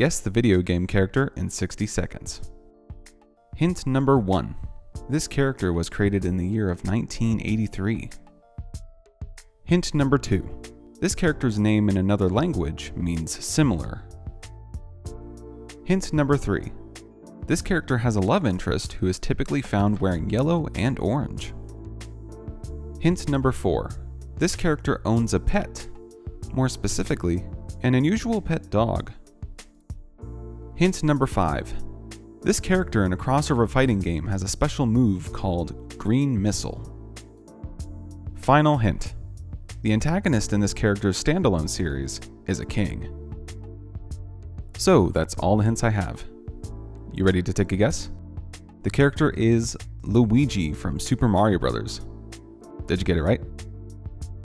Guess the video game character in 60 seconds. Hint number 1. This character was created in the year of 1983. Hint number 2. This character's name in another language means similar. Hint number 3. This character has a love interest who is typically found wearing yellow and orange. Hint number 4. This character owns a pet, more specifically, an unusual pet dog. Hint number 5. This character in a crossover fighting game has a special move called Green Missile. Final hint. The antagonist in this character's standalone series is a king. So that's all the hints I have. You ready to take a guess? The character is Luigi from Super Mario Bros. Did you get it right?